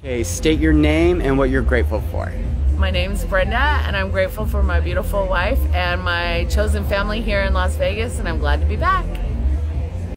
Okay, state your name and what you're grateful for. My name's Brenda, and I'm grateful for my beautiful wife and my chosen family here in Las Vegas, and I'm glad to be back.